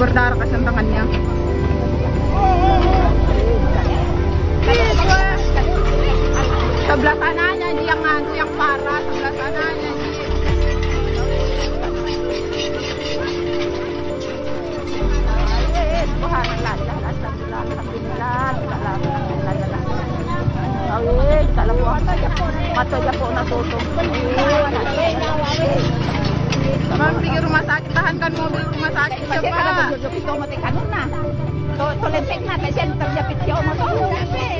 berdarah kasi ang tangannya. Sebelah sananya yang ngantuk yang parah sebelah sananya. Mata Japon na toto. Mata Japon na toto. Mam pergi rumah sakit, tahankan mobil rumah sakit cepat. Kalau begitu, mau tekan mana? Tolong tekan, kasihan terjepit jauh mau iya.